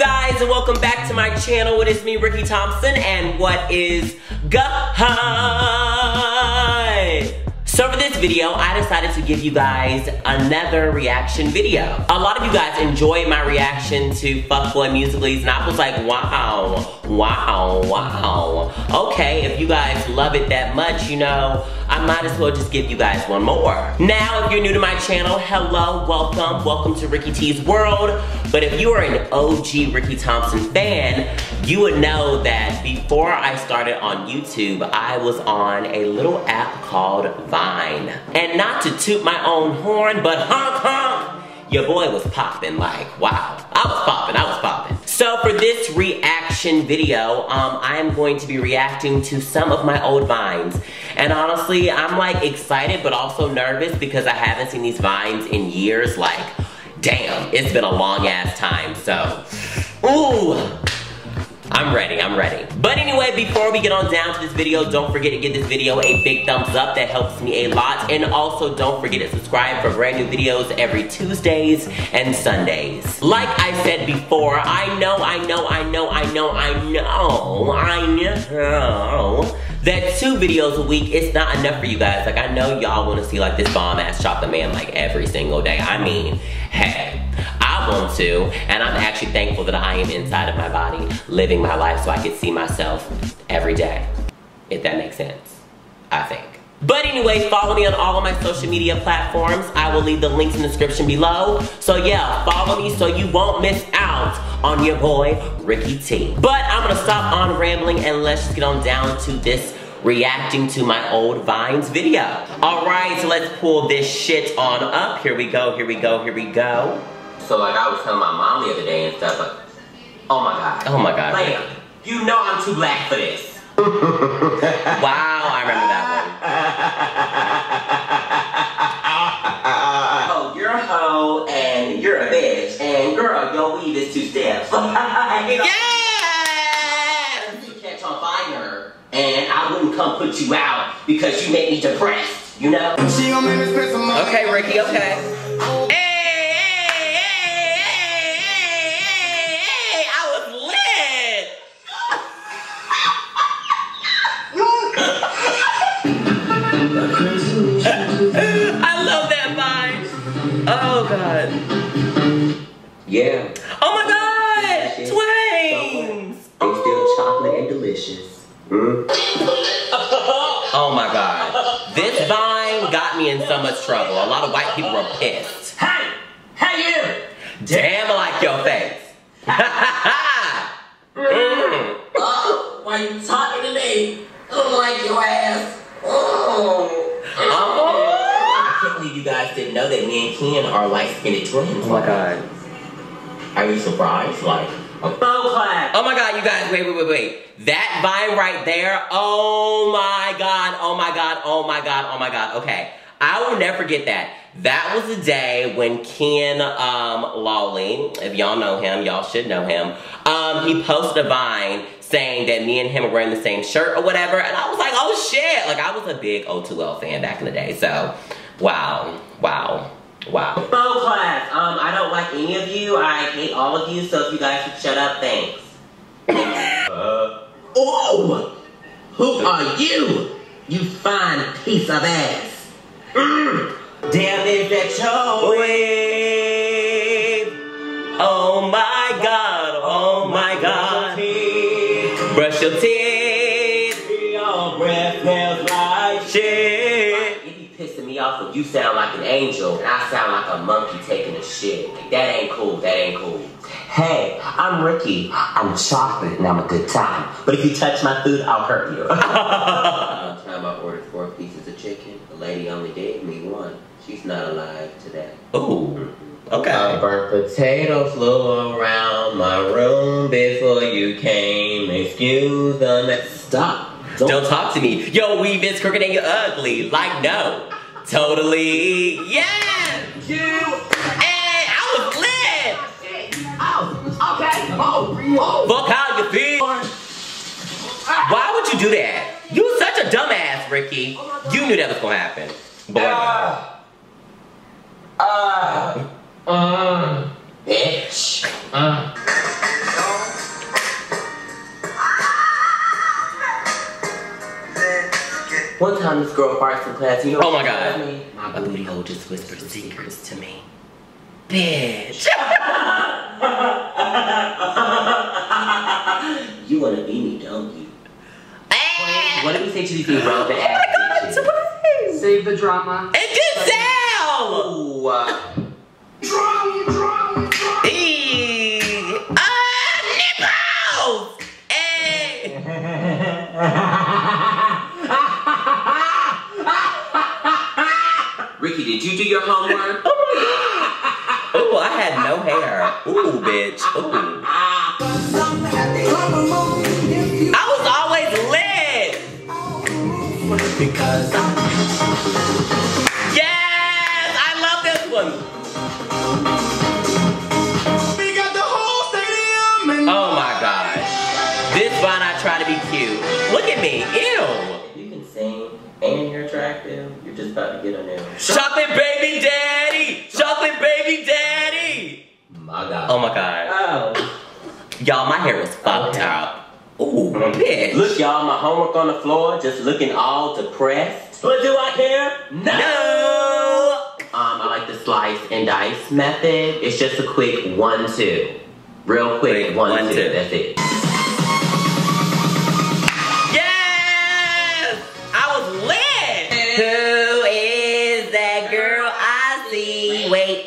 guys, and welcome back to my channel. It is me, Rickey Thompson, and what is good? So for this video, I decided to give you guys another reaction video. A lot of you guys enjoyed my reaction to Fuckboy Musicallys, and I was like, wow, wow, wow. Okay, if you guys love it that much, you know, I might as well just give you guys one more. Now, if you're new to my channel, hello, welcome, welcome to Rickey T's World. But if you are an OG Rickey Thompson fan, you would know that before I started on YouTube, I was on a little app called Vine. And not to toot my own horn, but honk honk, your boy was popping like, wow. I was popping, I was popping. So for this reaction video, um, I am going to be reacting to some of my old Vines. And honestly, I'm like excited but also nervous because I haven't seen these Vines in years. Like, damn, it's been a long ass time, so, ooh. I'm ready, I'm ready. But anyway, before we get on down to this video, don't forget to give this video a big thumbs up. That helps me a lot. And also don't forget to subscribe for brand new videos every Tuesdays and Sundays. Like I said before, I know, I know, I know, I know, I know, I know that two videos a week is not enough for you guys. Like I know y'all wanna see like this bomb ass chocolate man like every single day. I mean, hey, I to, and I'm actually thankful that I am inside of my body, living my life so I can see myself every day. If that makes sense, I think. But anyway, follow me on all of my social media platforms. I will leave the links in the description below. So yeah, follow me so you won't miss out on your boy, Rickey T. But I'm gonna stop on rambling and let's just get on down to this reacting to my old Vines video. All right, so let's pull this shit on up. Here we go, here we go, here we go. So like I was telling my mom the other day and stuff, like, oh my god. Oh my god. Like, you know I'm too black for this. wow, I remember that one. oh, you're a hoe and you're a bitch and girl, your weave is two steps. yeah! You catch on fire and I wouldn't come put you out because you made me depressed, you know? Okay, Rickey, okay. Yeah. Oh my god! Twins! They still chocolate and delicious. Mm. oh my god. This vine got me in so much trouble. A lot of white people were pissed. Hey! Hey you! Damn I like your face. mm. oh, why you talking to me? I don't like your ass. Oh. oh I can't believe you guys didn't know that me and Kian are light-skinned twins. Oh my god. Are you surprised? Like, a bow clap. Oh my god, you guys, wait, wait, wait, wait. That vine right there, oh my god, oh my god, oh my god, oh my god. Okay, I will never forget that. That was the day when Kian um, Lawley, if y'all know him, y'all should know him, um, he posted a vine saying that me and him were wearing the same shirt or whatever, and I was like, oh shit. Like, I was a big O2L fan back in the day, so Wow. Wow. Wow. Phone class. Um, I don't like any of you. I hate all of you, so if you guys would shut up, thanks. uh. Oh! Who are you? You fine piece of ass. Mm. Damn it, that your wave. Oh my god, oh my god. Brush your teeth. Off you sound like an angel and I sound like a monkey taking a shit. Like, that ain't cool, that ain't cool. Hey, I'm Rickey. I'm chocolate and I'm a good time. But if you touch my food, I'll hurt you. One time I ordered four pieces of chicken. The lady only gave me one. She's not alive today. Ooh. Mm-hmm. Okay. I burnt potatoes flew around my room before you came. Excuse the Stop. Don't, Don't talk to me. Yo, we miss crooked and you're ugly. Like, no. Totally. Yeah. You. Hey, I was lit. Oh, okay. Oh, oh. Fuck how you feel. Why would you do that? You such a dumbass, Rickey. You knew that was gonna happen. Boy. Uh, uh, uh, bitch. Uh. One time this girl farts in class, and you know Oh what my God. me? My booty hole just whispered secrets to me. Bitch. You wanna be me, don't you? Ah. What did we say to these irrelevant ass bitches? Save the drama. And Giselle! Ooh, uh, Eee. Ah, nipples! Hey! Rickey, did you do your homework? Oh my god. Ooh, I had no hair. Ooh, bitch. Ooh. You're just about to get a new. Chocolate baby daddy. Chocolate baby daddy. My God. Oh my god. Oh. Y'all, my hair was fucked up. Ooh, bitch. Look, y'all, my homework on the floor, just looking all depressed. But do I care? No. Um, I like the slice and dice method. It's just a quick one, two. Real quick, Quick, one, one, two. two. That's it.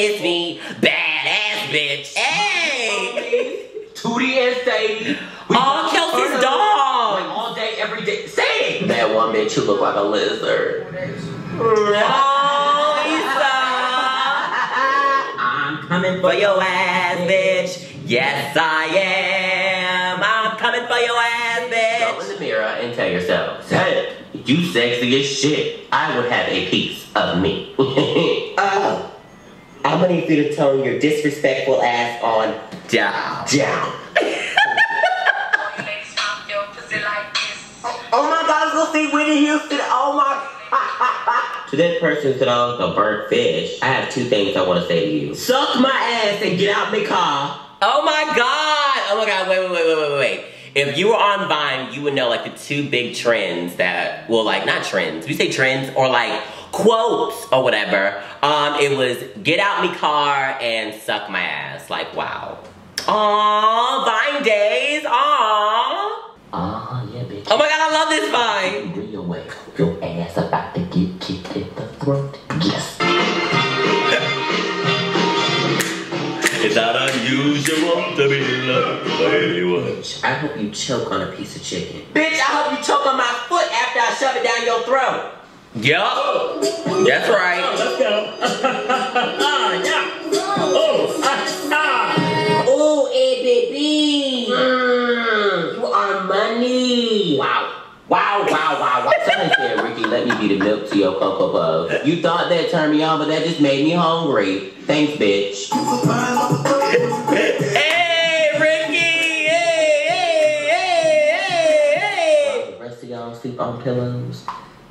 It's me, badass bitch. Hey! Tootie and Sadie. We Oh, Kelsey's dog. Like all day, every day. Sadie! That one bitch who look like a lizard. Oh, Lisa! I'm coming For your ass, bitch. Yes, I am. I'm coming for your ass, bitch. Go in the mirror and tell yourself, hey, you sexy as shit. I would have a piece of me. Oh. I'm gonna need you to tone your disrespectful ass on down. Down. Oh my god, let's go see Whitney Houston. Oh my To that person who said oh, I was a burnt fish, I have two things I want to say to you. Suck my ass and get out my car. Oh my god! Oh my god, wait, wait, wait, wait, wait, wait. If you were on Vine, you would know like the two big trends that, well, like not trends, we say trends or like quotes or whatever. Um, it was get out me car and suck my ass. Like, wow. Aww, Vine days, aww. Ah, yeah, bitch. Oh my god, I love this Vine. Choke on a piece of chicken. Bitch, I hope you choke on my foot after I shove it down your throat. Yup. That's right. Let's go. ah, yeah. Oh, ah, ah. Oh, hey, baby. Mm, You are money. Wow. Wow, wow, wow, wow. Somebody said, Rickey, let me be the milk to your Cocoa Puff. You thought that turned me on, but that just made me hungry. Thanks, bitch. Y'all sleep on pillows.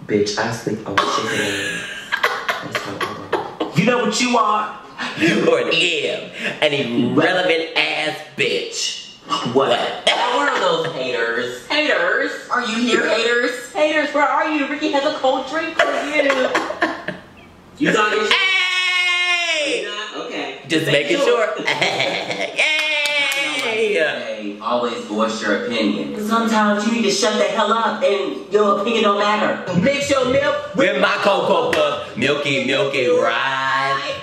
Bitch, I sleep on chicken. That's how I. You know what you are? You are an M, an irrelevant ass bitch. What? Where are those haters? Haters? Are you here, haters? Haters, where are you? Ricky has a cold drink for you. You got it? Hey! Okay. Just making sure. Yay! Hey, always voice your opinion. Sometimes you need to shut the hell up and your opinion don't matter. Mix your milk With my cocoa puff, milky, milky ride.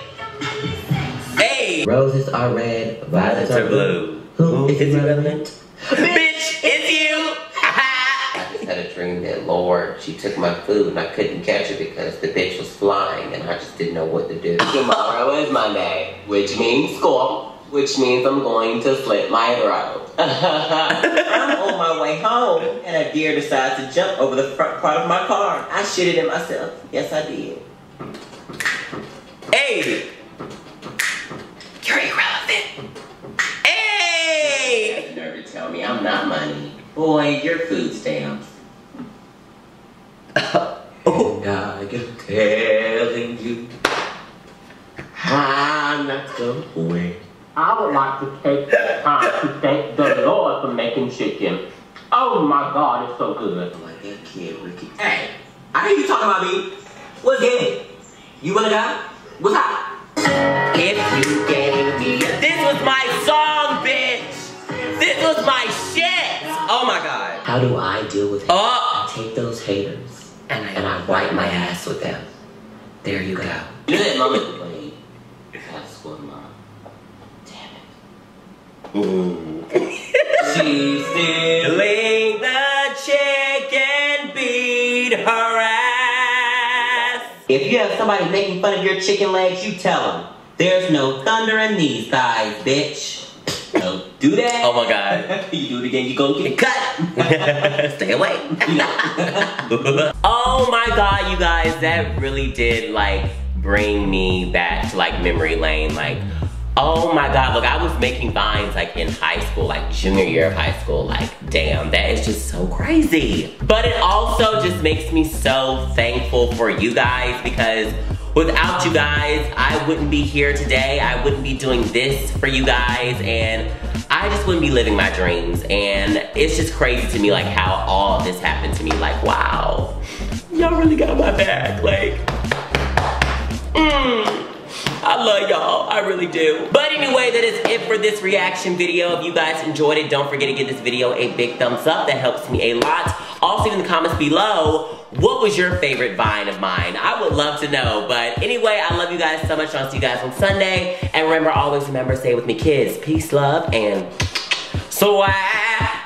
Hey! Roses are red, Violets are blue. Who is irrelevant? Bitch, it's you! I just had a dream that Lord, she took my food and I couldn't catch it because the bitch was flying and I just didn't know what to do. Tomorrow is Monday, which means school, which means I'm going to slit my throat. I'm on my way home and a deer decides to jump over the front part of my car. I shitted in myself. Yes, I did. hey! You're irrelevant. Hey! Never tell me I'm not money. Boy, your food stamps. Oh. And I am telling you, I'm not going. I to take the time to thank the Lord for making chicken. Oh my God, it's so good. I'm like that kid, Rickey. Hey, I hear you talking about me. What's good? You wanna go? What's up? If you gave me a- This was my song, bitch! This was my shit! Oh my god. How do I deal with it? Oh! Take those haters and I, and I wipe my ass with them. There you go. You know that moment when you had school mom? She's still Ling the chicken beat her ass. If you have somebody making fun of your chicken legs, you tell them. There's no thunder in these thighs, bitch. Don't do that. Oh my god. you do it again, you gonna get cut. Stay away. oh my god, you guys, that really did like bring me back to like memory lane. Like, oh my god, look, I was making vines like in high school, like junior year of high school. Like, damn, that is just so crazy. But it also just makes me so thankful for you guys because without you guys, I wouldn't be here today. I wouldn't be doing this for you guys and I just wouldn't be living my dreams. And it's just crazy to me like how all this happened to me. Like, wow, y'all really got my back. Like, mm. I love y'all, I really do. But anyway, that is it for this reaction video. If you guys enjoyed it, don't forget to give this video a big thumbs up. That helps me a lot. Also in the comments below, what was your favorite Vine of mine? I would love to know. But anyway, I love you guys so much. I'll see you guys on Sunday. And remember, always remember, it with me, kids. Peace, love, and swag.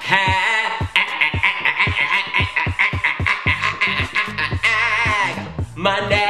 Monday.